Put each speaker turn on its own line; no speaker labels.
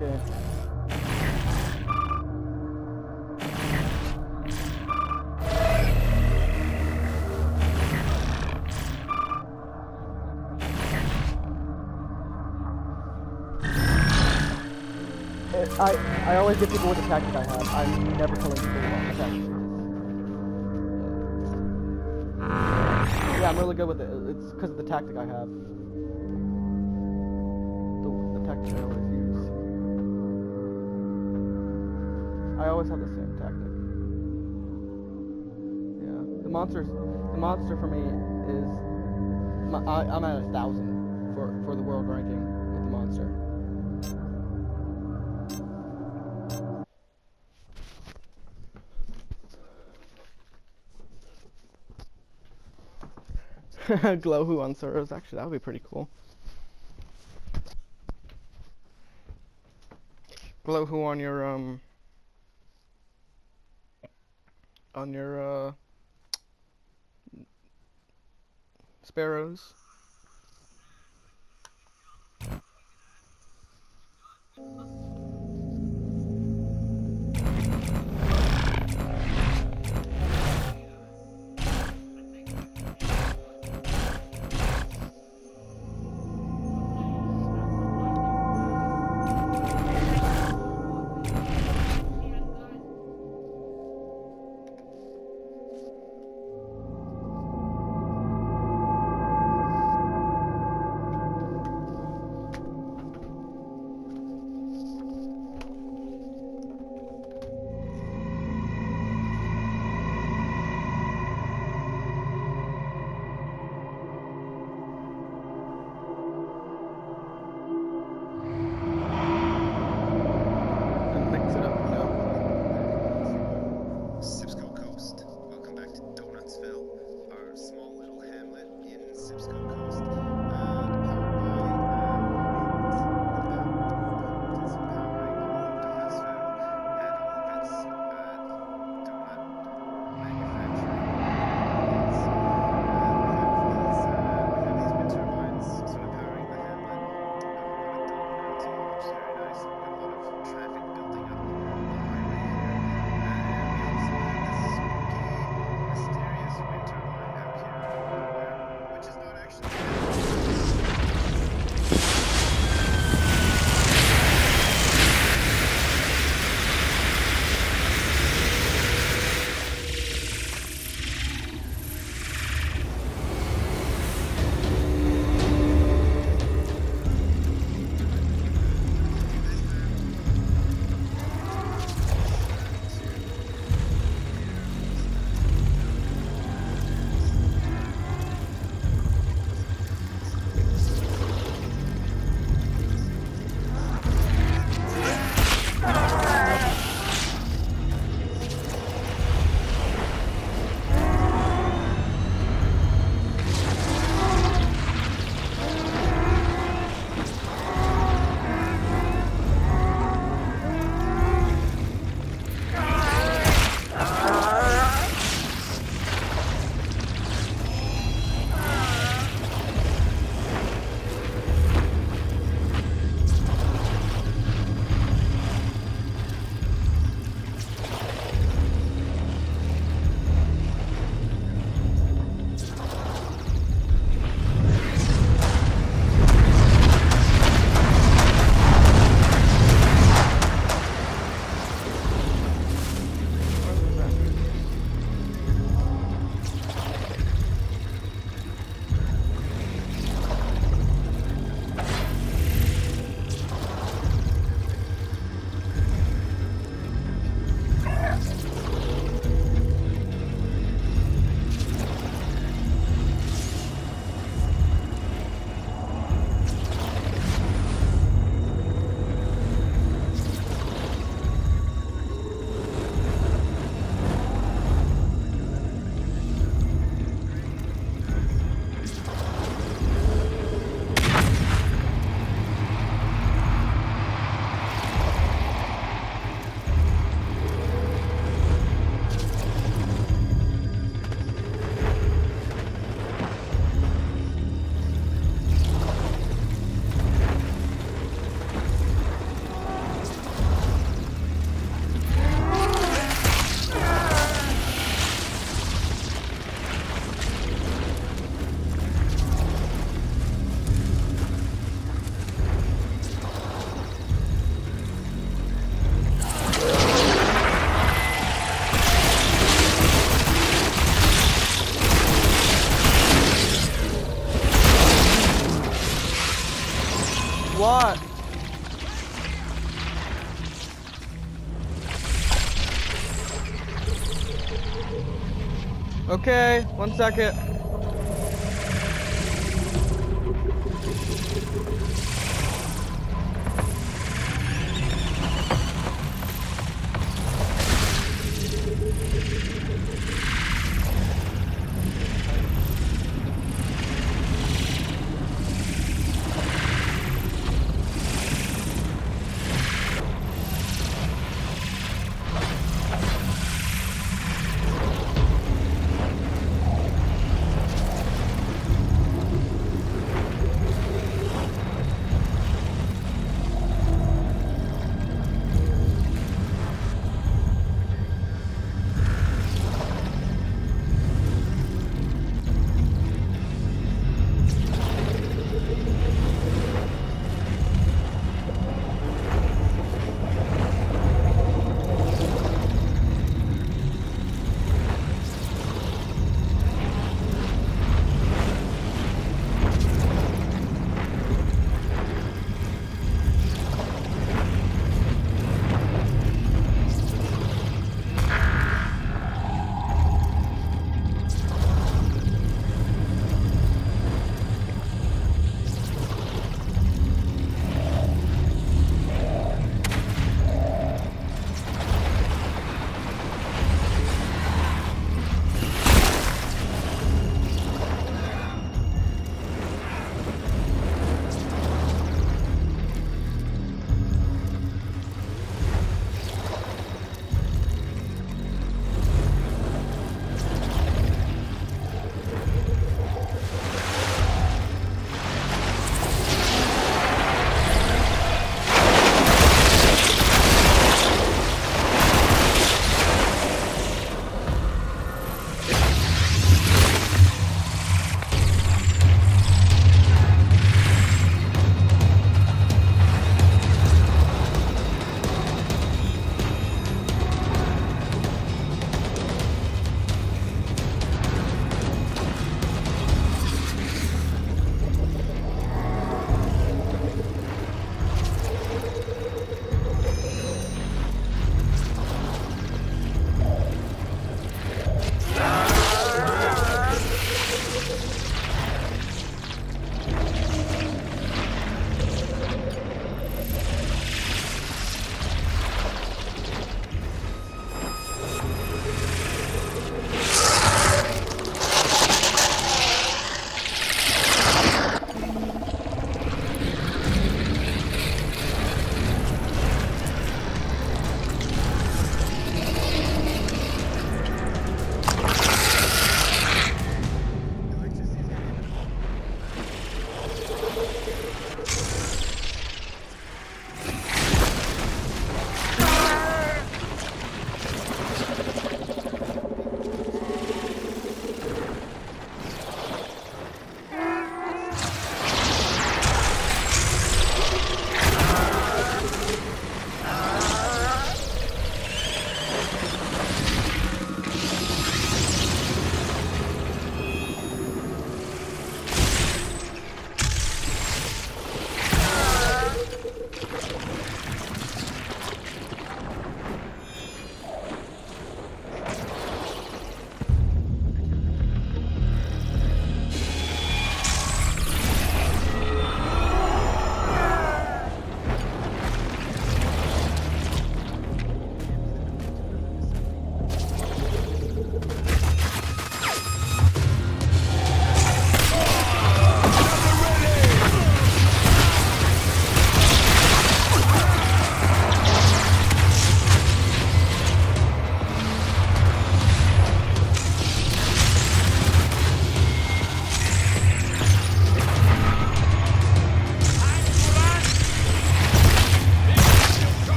Game? Eh, I I always get people with the tactic I have. I'm never killing people what my tactic. Yeah, I'm really good with it. It's because of the tactic I have. The, the tactic I always I always have the same tactic. Yeah, the monsters. The monster for me is. My, I, I'm at a thousand for for the world ranking with the monster. Glow who on Soros. Actually, that would be pretty cool. Glow who on your um on your uh, sparrows. Okay, one second.